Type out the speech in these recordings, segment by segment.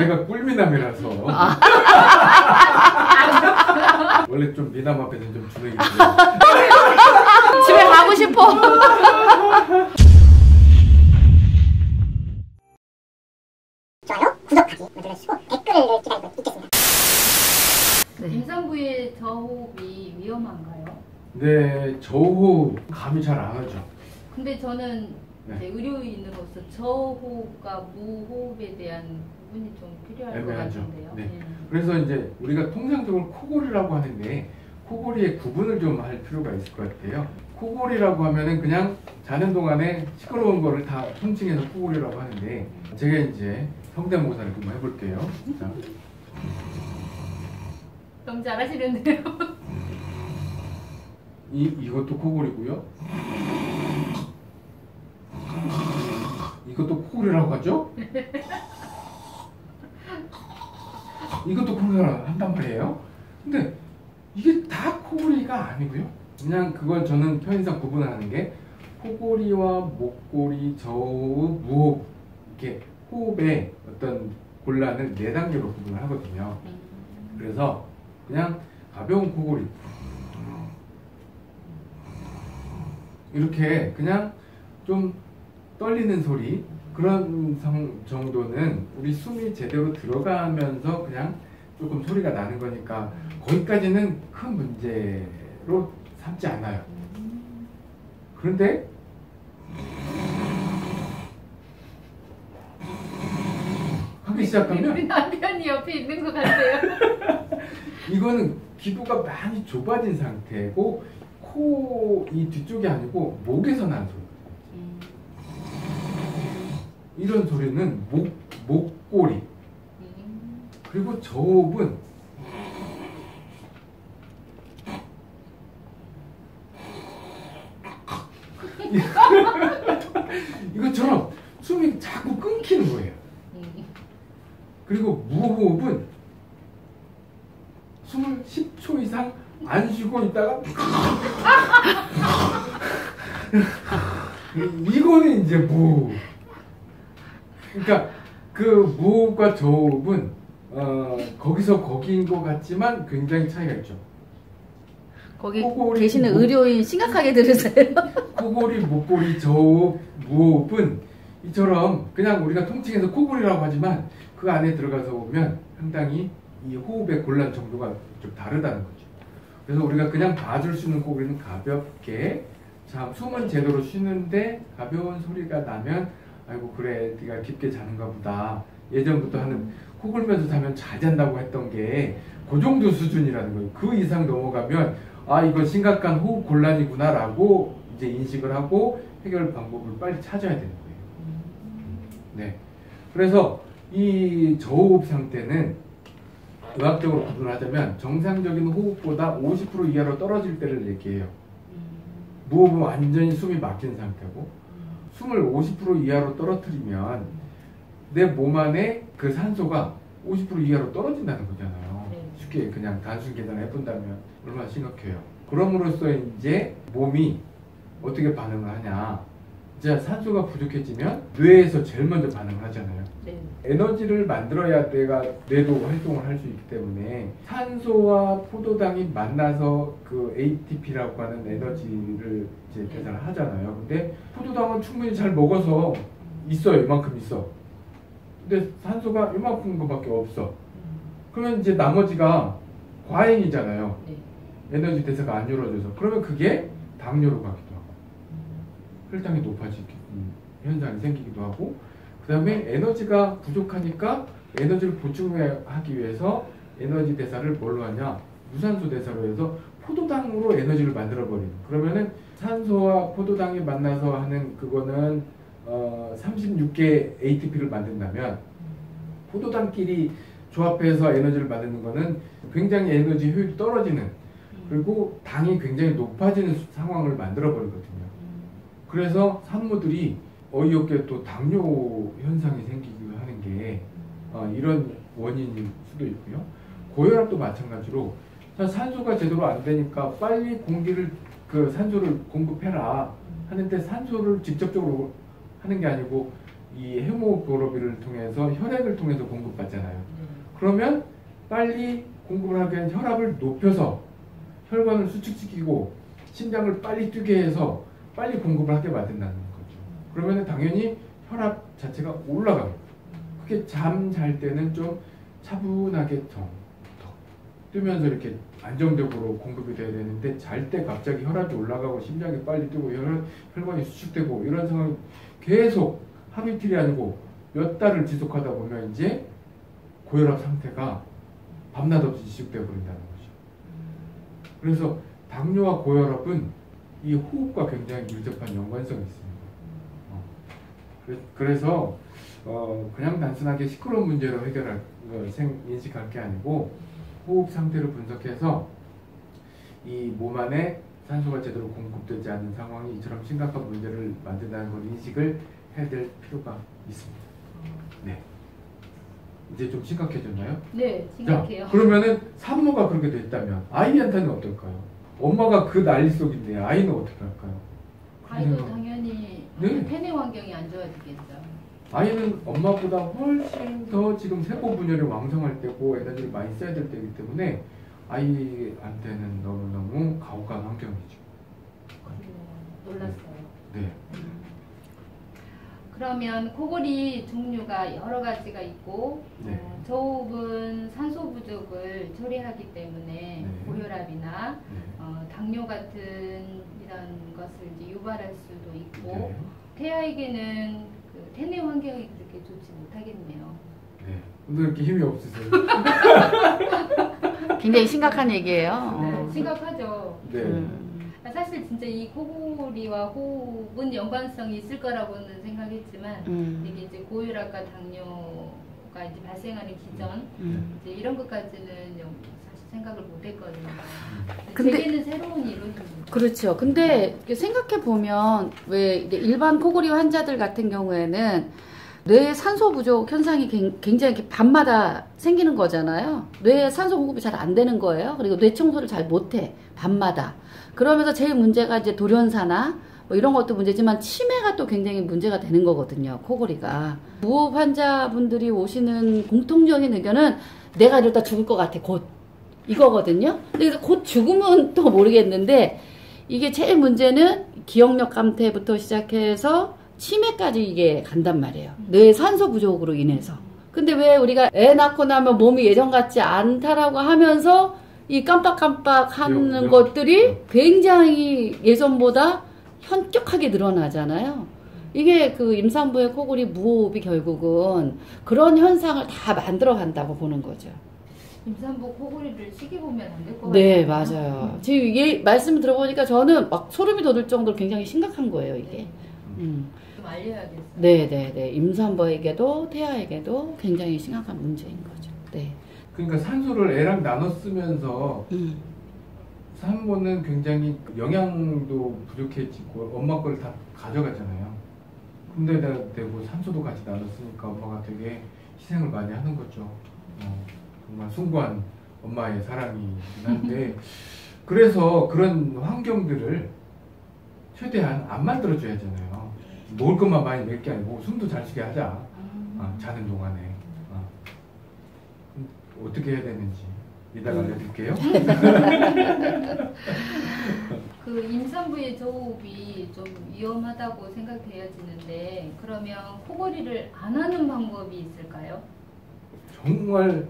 제가 꿀미남이라서 원래 좀 미남 앞에서 좀 주눅이 들어요. 집에 가고 싶어. 좋아요, 구독하기 눌러주시고 댓글을 기다리고 있겠습니다. 임상 부위의 저호흡이 위험한가요? 네, 저호 감이 잘안 오죠. 근데 저는 네. 이제 의료인으로서 저호흡과 무호흡에 대한 부분이 좀 필요할 애매하죠. 것 같은데요. 네. 예. 그래서 이제 우리가 통상적으로 코골이라고 하는데 코골이의 구분을 좀 할 필요가 있을 것 같아요. 코골이라고 하면은 그냥 자는 동안에 시끄러운 거를 다 통칭해서 코골이라고 하는데 제가 이제 성대모사를 좀 해볼게요. 자, 너무 잘하시는데요. 이 이것도 코골이고요. 이것도 코골이라고 하죠? 이것도 코골이라고 한단 말이에요. 근데 이게 다 코골이가 아니고요. 그냥 그걸 저는 편의상 구분하는 게 코골이와 목골이, 저호흡, 무호흡 이렇게 호흡의 어떤 곤란을 네 단계로 구분을 하거든요. 그래서 그냥 가벼운 코골이 이렇게 그냥 좀 떨리는 소리 그런 성- 정도는 우리 숨이 제대로 들어가면서 그냥 조금 소리가 나는 거니까 거기까지는 큰 문제로 삼지 않아요. 그런데 하기 시작하면 우리 남편이 옆에 있는 것 같아요. 이거는 기부가 많이 좁아진 상태고 코 이 뒤쪽이 아니고 목에서 나는 소리. 이런 소리는 목 목골이 음. 그리고 저호흡은 이것처럼 숨이 자꾸 끊기는 거예요. 음. 그리고 무호흡은 숨을 10초 이상 안 쉬고 있다가 이거는 이제 무호흡. 그러니까 그 무호흡과 저호흡은 어, 거기인 것 같지만 굉장히 차이가 있죠. 거기 계시는 목- 의료인 심각하게 들으세요. 코골이, 목골이, 저호흡, 무호흡은 이처럼 그냥 우리가 통칭해서 코골이라고 하지만 그 안에 들어가서 보면 상당히 이 호흡의 곤란 정도가 좀 다르다는 거죠. 그래서 우리가 그냥 봐줄 수 있는 코골이는 가볍게 자 숨은 제대로 쉬는데 가벼운 소리가 나면 아이고 그래 네가 깊게 자는가 보다 예전부터 하는 코 골면서 자면 잘 잔다고 했던 게 그 정도 수준이라는 거예요. 그 이상 넘어가면 아 이거 심각한 호흡 곤란이구나라고 이제 인식을 하고 해결 방법을 빨리 찾아야 되는 거예요. 네. 그래서 이 저호흡 상태는 의학적으로 구분하자면 정상적인 호흡보다 50% 이하로 떨어질 때를 얘기해요. 무호흡은 완전히 숨이 막힌 상태고 숨을 50% 이하로 떨어뜨리면 내 몸 안에 그 산소가 50% 이하로 떨어진다는 거잖아요. 네. 쉽게 그냥 단순 계산을 해본다면 얼마나 심각해요. 그럼으로써 이제 몸이 어떻게 반응을 하냐. 이제 산소가 부족해지면 뇌에서 제일 먼저 반응을 하잖아요. 네. 에너지를 만들어야 내가 뇌도 활동을 할 수 있기 때문에 산소와 포도당이 만나서 그 ATP라고 하는 에너지를 이제 계산을 하잖아요. 근데 포도당은 충분히 잘 먹어서 있어요. 이만큼 있어. 근데 산소가 이만큼 거밖에 없어. 그러면 이제 나머지가 과잉이잖아요. 네. 에너지 대사가 안 이루어져서. 그러면 그게 당뇨로 가기도 하고 혈당이 높아지기 음, 현상이 생기기도 하고 그 다음에 에너지가 부족하니까 에너지를 보충하기 위해서 에너지 대사를 뭘로 하냐 무산소 대사로 해서 포도당으로 에너지를 만들어 버리는 그러면은 산소와 포도당이 만나서 하는 그거는 어, 36개 ATP를 만든다면 포도당끼리 조합해서 에너지를 만드는 거는 굉장히 에너지 효율이 떨어지는 그리고 당이 굉장히 높아지는 수- 상황을 만들어 버리거든요. 그래서 산모들이 어이없게 또 당뇨 현상이 생기기도 하는 게 어, 이런 원인일 수도 있고요. 고혈압도 마찬가지로 자, 산소가 제대로 안 되니까 빨리 공기를 그 산소를 공급해라 하는데 산소를 직접적으로 하는 게 아니고 이 헤모글로빈을 통해서 혈액을 통해서 공급받잖아요. 그러면 빨리 공급을 하기 위한 혈압을 높여서 혈관을 수축시키고 심장을 빨리 뛰게 해서 빨리 공급을 하게 만든다는 거죠. 그러면 당연히 혈압 자체가 올라가요. 그게 잠 잘 때는 좀 차분하게 더, 더 뜨면서 이렇게 안정적으로 공급이 돼야 되는데 잘 때 갑자기 혈압이 올라가고 심장이 빨리 뛰고 혈, 혈관이 수축되고 이런 상황이 계속 하루 이틀이 아니고 몇 달을 지속하다 보면 이제 고혈압 상태가 밤낮 없이 지속되어 버린다는 거죠. 그래서 당뇨와 고혈압은 이 호흡과 굉장히 밀접한 연관성이 있습니다. 어. 그래- 그래서 어, 그냥 단순하게 시끄러운 문제로 해결할 어, 생, 인식할 게 아니고 호흡 상태를 분석해서 이 몸 안에 산소가 제대로 공급되지 않는 상황이 이처럼 심각한 문제를 만든다는 걸 인식을 해야 될 필요가 있습니다. 네. 이제 좀 심각해졌나요? 네, 자, 심각해요. 그러면은 산모가 그렇게 됐다면 아이한테는 어떨까요? 엄마가 그 난리 속인데 아이는 어떻게 할까요? 아이도 그래서 당연히 네. 태내 환경이 안 좋아지겠죠. 아이는 엄마보다 훨씬 더 지금 세포 분열이 왕성할 때고 에너지를 많이 써야 될 때이기 때문에 아이한테는 너무너무 가혹한 환경이죠. 그래요. 놀랐어요. 네. 그러면 코골이 종류가 여러 가지가 있고 네. 어, 저호흡은 산소 부족을 처리하기 때문에 네. 고혈압이나 네. 어, 당뇨 같은 이런 것을 유발할 수도 있고 네. 태아에게는 그 태내 환경이 그렇게 좋지 못하겠네요. 네. 오늘 이렇게 힘이 없으세요? 굉장히 심각한 얘기예요. 어. 네, 심각하죠. 네. 음. 사실 진짜 이 코골이와 호흡은 연관성이 있을 거라고는 생각했지만 음. 이게 이제 고혈압과 당뇨가 이제 발생하는 기전 음. 이제 이런 것까지는 영- 사실 생각을 못했거든요. 근데- 제게는 새로운 이론입니다. 그렇죠. 근데 생각해 보면 왜 일반 코골이 환자들 같은 경우에는 뇌 산소 부족 현상이 굉- 굉장히 밤마다 생기는 거잖아요. 뇌에 산소 공급이 잘 안 되는 거예요. 그리고 뇌 청소를 잘 못해 밤마다. 그러면서 제일 문제가 이제 돌연사나 뭐 이런 것도 문제지만 치매가 또 굉장히 문제가 되는 거거든요. 코골이가 무호흡 환자분들이 오시는 공통적인 의견은 내가 이러다 죽을 것 같아 곧 이거거든요. 근데 곧 죽으면 또 모르겠는데 이게 제일 문제는 기억력 감퇴부터 시작해서 치매까지 이게 간단 말이에요. 뇌 산소 부족으로 인해서. 근데 왜 우리가 애 낳고 나면 몸이 예전 같지 않다라고 하면서 이 깜빡깜빡 하는 기억력. 것들이 굉장히 예전보다 현격하게 늘어나잖아요. 이게 그 임산부의 코골이 무호흡이 결국은 그런 현상을 다 만들어 간다고 보는 거죠. 임산부 코골이를 시기 보면 안 될 것 같아요. 네, 맞아요. 지금 이게 말씀을 들어보니까 저는 막 소름이 돋을 정도로 굉장히 심각한 거예요, 이게. 네, 음. 좀 알려야겠어요. 네, 네, 네. 임산부에게도 태아에게도 굉장히 심각한 문제인 거죠. 네. 그러니까 산소를 애랑 나눠 쓰면서 음. 산모는 굉장히 영양도 부족해지고 엄마 걸다 가져가잖아요. 근데다 대고 산소도 같이 나눴으니까 엄마가 되게 희생을 많이 하는 거죠. 어, 정말 숭고한 엄마의 사랑이긴 한데 그래서 그런 환경들을 최대한 안 만들어줘야 하잖아요. 먹을 것만 많이 먹을 게 아니고 숨도 잘 쉬게 하자. 어, 자는 동안에 어. 음, 어떻게 해야 되는지 이따가 알려드릴게요. 그 임산부의 저호흡이 좀 위험하다고 생각되어지는데 그러면 코골이를 안 하는 방법이 있을까요? 정말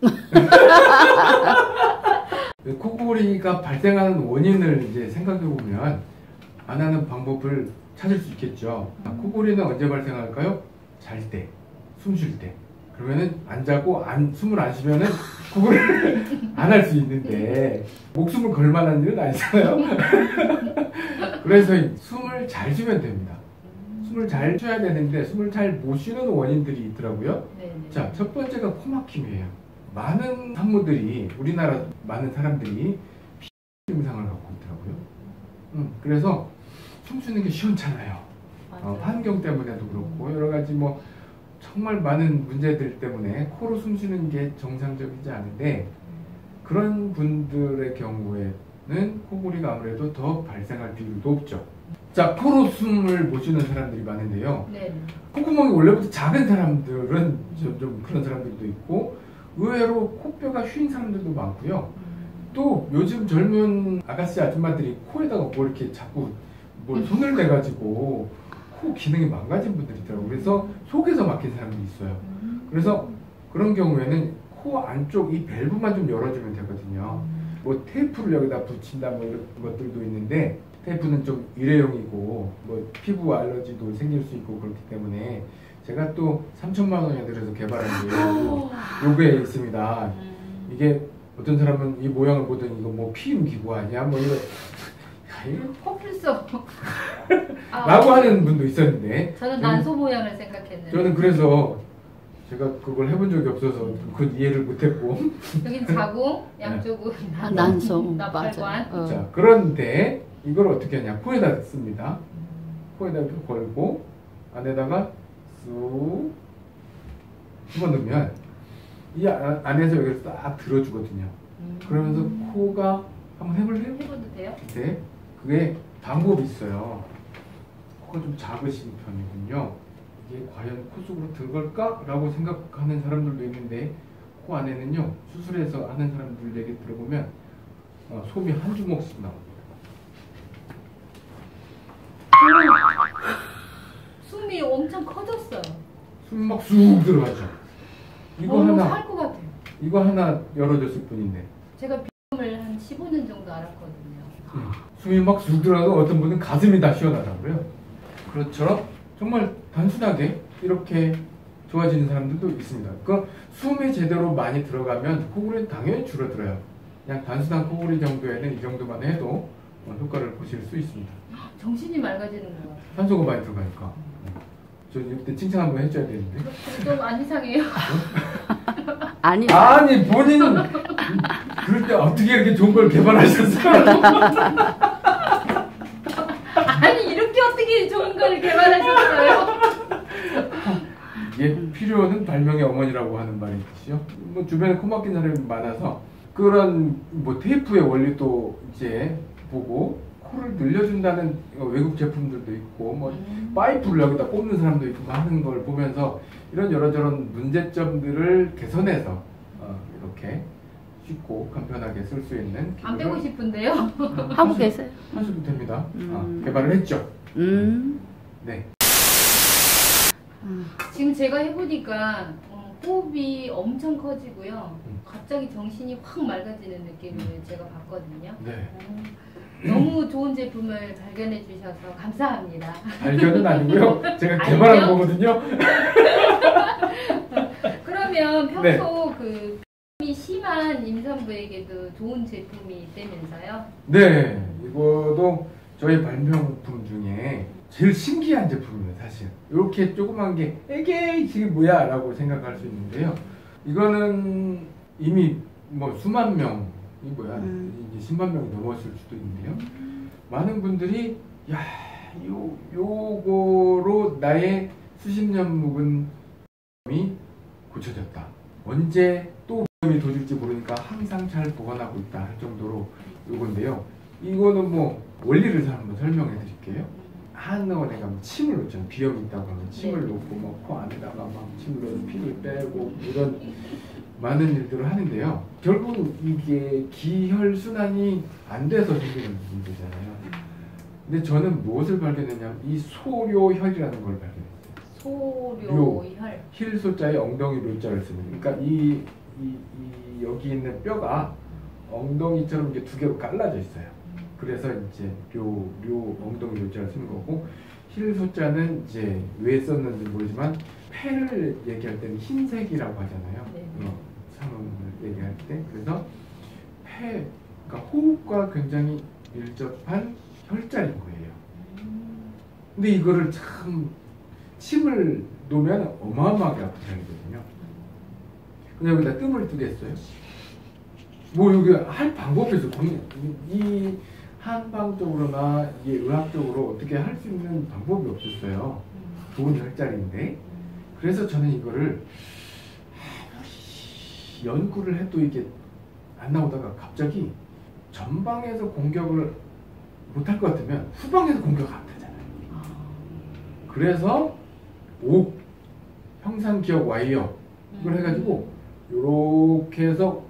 코골이가 발생하는 원인을 이제 생각해 보면 안 하는 방법을 찾을 수 있겠죠. 아, 코골이는 언제 발생할까요? 잘 때, 숨 쉴 때. 그러면은 안 자고 안 숨을 안 쉬면은 코골이를 안 할 수 있는데 목숨을 걸 만한 일은 아니잖아요. 그래서 이 숨을 잘 쉬면 됩니다. 숨을 잘 쉬어야 되는데 숨을 잘 못 쉬는 원인들이 있더라고요. 네네. 자, 첫 번째가 코막힘이에요. 많은 산모들이 우리나라 많은 사람들이 피 증상을 갖고 있더라고요. 음, 그래서 숨 쉬는 게 시원찮아요. 어. 환경 때문에도 그렇고 여러 가지 뭐 정말 많은 문제들 때문에 코로 숨 쉬는 게 정상적이지 않은데 그런 분들의 경우에는 코골이가 아무래도 더 발생할 비율이 높죠. 자, 코로 숨을 못 쉬는 사람들이 많은데요. 네. 콧구멍이 원래부터 작은 사람들은 좀, 좀 그런 사람들도 있고 의외로 코뼈가 휜 사람들도 많고요. 또 요즘 젊은 아가씨 아줌마들이 코에다가 뭐 이렇게 자꾸 뭘 손을 대가지고 코 기능이 망가진 분들이 있더라고요. 그래서 속에서 막힌 사람들이 있어요. 그래서 그런 경우에는 코 안쪽 이 밸브만 좀 열어주면 되거든요. 뭐 테이프를 여기다 붙인다 뭐 이런 것들도 있는데 테이프는 좀 일회용이고 뭐 피부 알러지도 생길 수 있고 그렇기 때문에 제가 또 3천만 원에 들여서 개발한 게 요게 있습니다. 이게 어떤 사람은 이 모양을 보더니 이거 뭐 피임 기구 아니야? 뭐 이거 야, 이거 코뿔소. 아, 라고 하는 분도 있었는데 저는 난소 모양을 생각했는데. 저는 그래서 제가 그걸 해본 적이 없어서 그건 이해를 못했고 여긴 자궁, 양쪽은 아, 난소 나팔관. 어. 자 그런데 이걸 어떻게 하냐 코에다 씁니다 코에다 이렇게 걸고 안에다가 쑥 집어넣으면 이 안- 안에서 여기를 싹 들어주거든요 그러면서 코가 한번 해볼래요? 해봐도 돼요? 네 그게 방법이 있어요 코가 좀 작으신 편이군요 이게 과연 코 속으로 들어갈까? 라고 생각하는 사람들도 있는데 코 안에는요 수술해서 하는 사람들 얘기 들어보면 어, 솜이 한 주먹씩 나옵니다 숨이 엄청 커졌어요. 숨이 막쑥 들어가죠 이거 하나 살것 같아요. 이거 하나 열어줬을 뿐인데 제가 비염을 한 15년 정도 알았거든요. 숨이 막쑥 들어가고 어떤 분은 가슴이 다 시원하다고요. 그렇죠. 정말 단순하게 이렇게 좋아지는 사람들도 있습니다. 그 숨이 제대로 많이 들어가면 코골이는 당연히 줄어들어요. 그냥 단순한 코골이 정도에는 이 정도만 해도 어, 효과를 보실 수 있습니다. 정신이 맑아지는 것 같아요. 산소가 많이 들어가니까. 저 이때 칭찬 한번 해줘야 되는데. 좀 안 이상해요. 아니. 아니 본인은 그럴 때 어떻게 이렇게 좋은 걸 개발하셨어요? 아니 이렇게 어떻게 좋은 걸 개발하셨어요? 이게 필요는 발명의 어머니라고 하는 말이 있듯이요. 뭐 주변에 코 막힌 사람이 많아서 그런 뭐 테이프의 원리도 이제 보고 코를 늘려준다는 외국 제품들도 있고 뭐 파이프를 여기다 꼽는 사람도 있고 뭐 하는 걸 보면서 이런 여러저런 문제점들을 개선해서 어, 이렇게 쉽고 간편하게 쓸 수 있는 안 빼고 싶은데요. 하고 계세요. 하셔도 됩니다. 음. 아, 개발을 했죠. 음. 네. 지금 제가 해보니까 어, 호흡이 엄청 커지고요. 음. 갑자기 정신이 확 맑아지는 느낌을 제가 봤거든요. 네. 어, 너무 좋은 제품을 발견해 주셔서 감사합니다. 발견은 아니고요. 제가 아니요? 개발한 거거든요. 그러면 평소 네. 그 이 심한 임산부에게도 좋은 제품이 있다면서요? 네, 이거도 저희 발명품 중에 제일 신기한 제품이에요, 사실. 이렇게 조그만 게, 에게, 이게 뭐야? 라고 생각할 수 있는데요. 이거는 이미 뭐 수만 명 이 뭐야, 음. 이제 10만 명이 넘었을 수도 있는데요. 많은 분들이, 야, 요, 요거로 나의 수십 년 묵은 이 고쳐졌다. 언제 또 이 도질지 모르니까 항상 잘 보관하고 있다 할 정도로 요건데요. 이거는 뭐 원리를 한번 설명해 드릴게요. 한의원에 가면 침을 놓잖아요. 비염이 있다고 하면 침을 네. 놓고 뭐코 안에다가 막 침을 넣어서 피를 빼고 이런 많은 일들을 하는데요. 결국 이게 기혈 순환이 안 돼서 생기는 문제잖아요. 근데 저는 무엇을 발견했냐면 이 소료혈이라는 걸 발견했어요. 소료혈. 힐 소자에 엉덩이 료자를 쓰는. 그러니까 이, 이, 이 여기 있는 뼈가 엉덩이처럼 이게 두 개로 갈라져 있어요. 그래서 이제 료, 료 엉덩이 료자를 쓰는 거고 힐 소자는 이제 왜 썼는지 모르지만 폐를 얘기할 때는 흰색이라고 하잖아요. 네. 어, 상황을 얘기할 때 그래서 폐, 그러니까 호흡과 굉장히 밀접한 혈자인 거예요. 근데 이거를 참 침을 놓으면 어마어마하게 아픈 상이거든요. 근데 여기다 뜸을 뜨겠어요? 뭐 여기 할 방법이 있어. 이 한방적으로나 이 의학적으로 어떻게 할 수 있는 방법이 없었어요. 좋은 혈자리인데. 그래서 저는 이거를 연구를 해도 이게 안 나오다가 갑자기 전방에서 공격을 못할 것 같으면 후방에서 공격 안 되잖아요. 그래서 옥 형상 기억 와이어 이걸 해가지고 이렇게 해서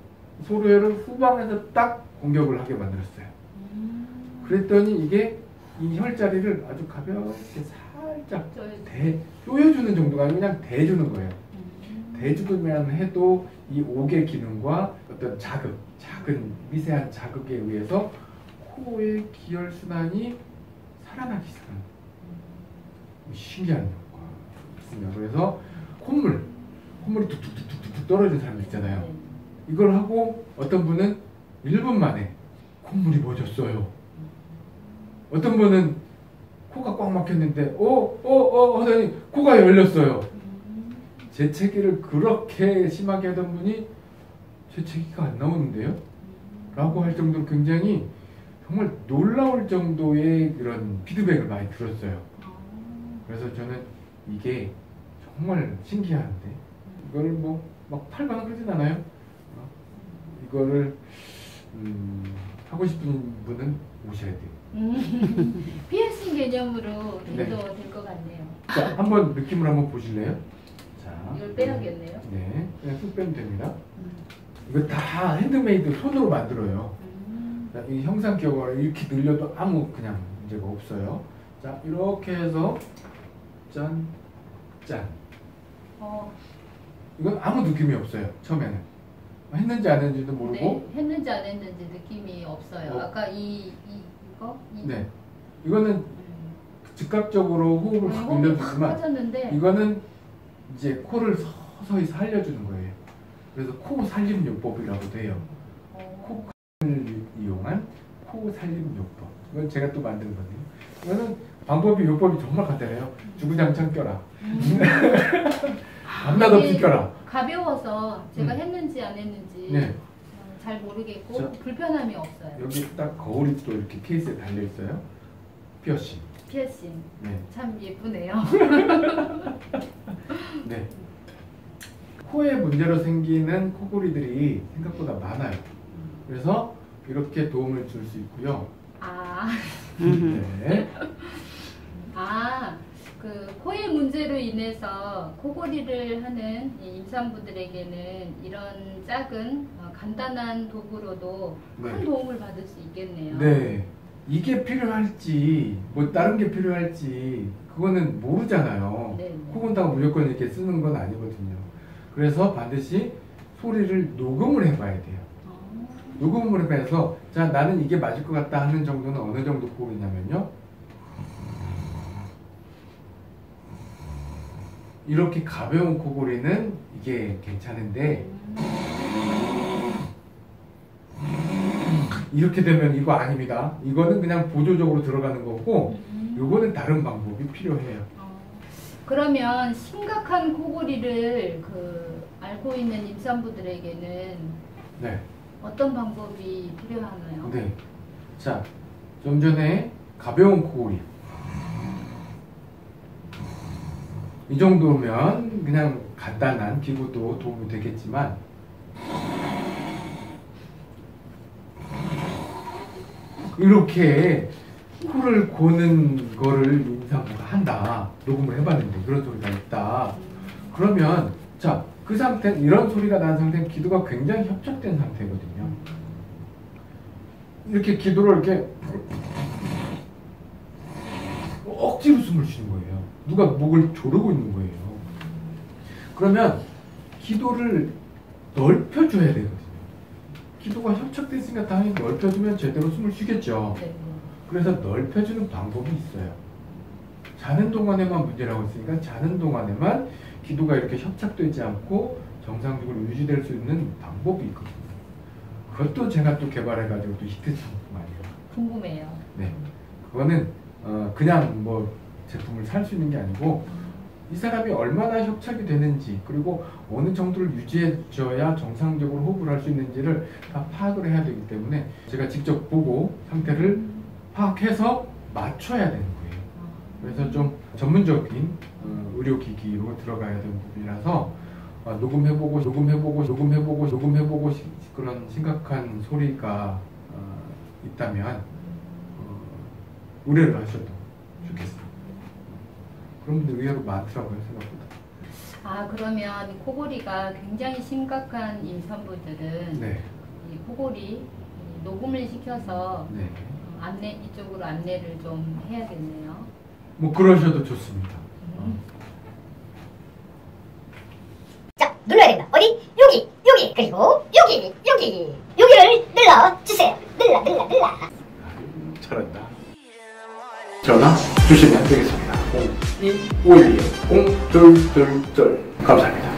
소리를 후방에서 딱 공격을 하게 만들었어요. 음. 그랬더니 이게 이 혈자리를 아주 가볍게 살짝 저 대, 조여주는 정도가 아니고 그냥 대주는 거예요. 음. 대주기만 해도 이 옥의 기능과 어떤 자극, 작은 미세한 자극에 의해서 코의 기혈순환이 살아나기 시작하는 신기한 효과가 있습니다. 그래서 콧물, 콧물이 툭툭툭 툭툭 떨어지는 사람 있잖아요. 네. 이걸 하고 어떤 분은 1분 만에 콧물이 멎었어요. 어떤 분은 코가 꽉 막혔는데 어, 어, 어 하더니 코가 열렸어요. 음. 재채기를 그렇게 심하게 하던 분이 재채기가 안 나오는데요? 라고 할 정도로 굉장히 정말 놀라울 정도의 그런 피드백을 많이 들었어요. 아. 그래서 저는 이게 정말 신기한데 이거를 뭐 막 팔거나 그러진 않아요. 어, 이거를 음, 하고 싶은 분은 오셔야 돼요. 음. 피어싱 개념으로 네. 돼도 될것 같네요. 자, 한번 느낌을 한번 보실래요? 자, 이걸 빼야겠네요. 네, 그냥 쑥 빼면 됩니다. 음. 이거 다 핸드메이드 손으로 만들어요. 음. 자, 이 형상 기억을 이렇게 늘려도 아무 그냥 문제가 없어요. 자, 이렇게 해서 짠, 짠. 어, 이건 아무 느낌이 없어요. 처음에는 했는지 안 했는지도 모르고. 네, 했는지 안 했는지 느낌이 없어요. 어. 아까 이, 이 이거 이, 네, 이거는 음. 즉각적으로 호흡을 네, 확 늘려주지만 빠졌는데 이거는 이제 코를 서서히 살려주는 거예요. 그래서 코 살림 요법이라고도 해요. 어, 코를 이용한 코 살림 요법. 이건 제가 또 만든 거네요. 이거는 방법이 요법이 정말 간단해요. 주구장창 껴라. 음. 이게 껴라. 가벼워서 제가 음. 했는지 안 했는지 네. 어, 잘 모르겠고 자. 불편함이 없어요. 여기 딱 거울이 또 이렇게 케이스에 달려 있어요. 피어싱. 피어싱 네. 참 예쁘네요. 네. 코에 문제로 생기는 코골이들이 생각보다 많아요. 그래서 이렇게 도움을 줄 수 있고요. 아, 네. 아, 그 코의 문제로 인해서 코골이를 하는 이 임산부들에게는 이런 작은 어, 간단한 도구로도 큰 네. 도움을 받을 수 있겠네요. 네. 이게 필요할지, 뭐 다른 게 필요할지, 그거는 모르잖아요. 네, 네. 코곤다가 무조건 이렇게 쓰는 건 아니거든요. 그래서 반드시 소리를 녹음을 해봐야 돼요. 어, 녹음을 해서 자 나는 이게 맞을 것 같다 하는 정도는 어느 정도 코골이냐면요 이렇게 가벼운 코골이는 이게 괜찮은데 이렇게 되면 이거 아닙니다 이거는 그냥 보조적으로 들어가는 거고 음. 요거는 다른 방법이 필요해요 어, 그러면 심각한 코골이를 그 앓고 있는 임산부들에게는 네. 어떤 방법이 필요하나요? 네. 자, 좀 전에 가벼운 코골이. 이 정도면 그냥 간단한 기구도 도움이 되겠지만 이렇게 코를 고는 거를 임산부가 한다. 녹음을 해봤는데 그런 소리가 있다. 그러면 자, 그 상태 이런 소리가 난 상태는 기도가 굉장히 협착된 상태거든요. 이렇게 기도를 이렇게 억지로 숨을 쉬는. 누가 목을 조르고 있는 거예요. 그러면 기도를 넓혀줘야 되거든요. 기도가 협착됐으니까 당연히 넓혀주면 제대로 숨을 쉬겠죠. 네, 네. 그래서 넓혀주는 방법이 있어요. 자는 동안에만 문제라고 했으니까 자는 동안에만 기도가 이렇게 협착되지 않고 정상적으로 유지될 수 있는 방법이 있거든요. 그것도 제가 또 개발해가지고 또 히트 상품 아니에요. 궁금해요. 네. 그거는 어, 그냥 뭐 제품을 살 수 있는 게 아니고 이 사람이 얼마나 협착이 되는지 그리고 어느 정도를 유지해 줘야 정상적으로 호흡을 할 수 있는지를 다 파악을 해야 되기 때문에 제가 직접 보고 상태를 파악해서 맞춰야 되는 거예요. 그래서 좀 전문적인 어, 의료기기로 들어가야 되는 부분이라서 어, 녹음해보고 녹음해보고 녹음해보고 녹음해보고 시- 그런 심각한 소리가 어, 있다면 어, 의뢰를 하셔도 좋겠습니다. 그런 분들 의외로 많더라고요 생각보다. 아 그러면 이 코골이가 굉장히 심각한 임산부들은 네, 이 코골이 이 녹음을 시켜서 네. 어, 안내 이쪽으로 안내를 좀 해야겠네요. 뭐 그러셔도 좋습니다. 음. 자, 눌러야 된다. 어디? 여기, 여기, 그리고 여기, 여기, 여기를 눌러 주세요. 눌러, 눌러, 눌러. 아유, 잘한다. 전화 주시면 되겠습니다. 0251 0222 감사합니다.